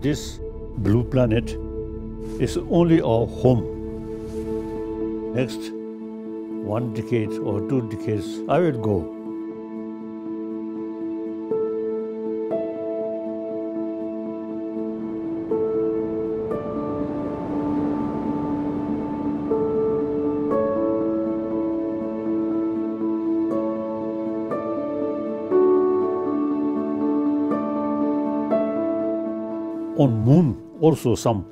This blue planet is only our home. Next one decade or two decades, I will go. On moon also some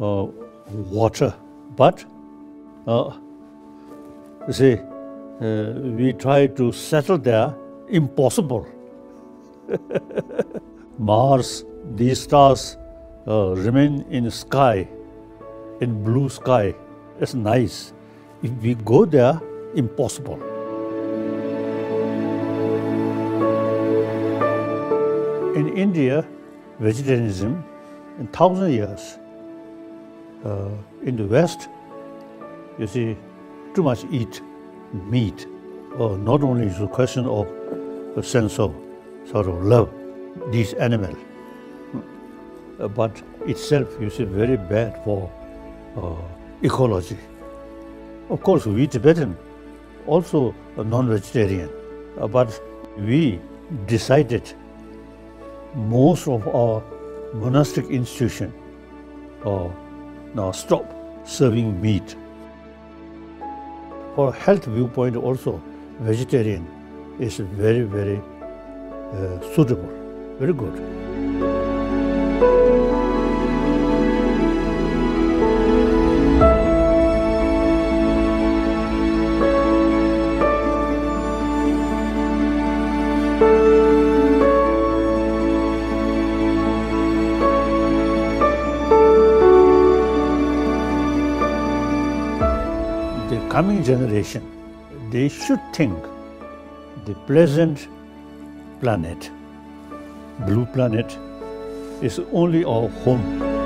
uh, water but uh, see uh, we try to settle there impossible. Mars these stars uh, remain in sky in blue sky. It's nice. If we go there impossible. In india vegetarianism in thousand years. Uh, in the West, you see, too much eat meat. Well, not only is a question of a sense of sort of love these animals, uh, but itself, you see, very bad for uh, ecology. Of course, we Tibetan, also non-vegetarian, uh, but we decided most of our monastic institution uh, now stop serving meat. For health viewpoint also, vegetarian is very, very uh, suitable, very good. Coming generation, they should think the present planet, blue planet, is only our home.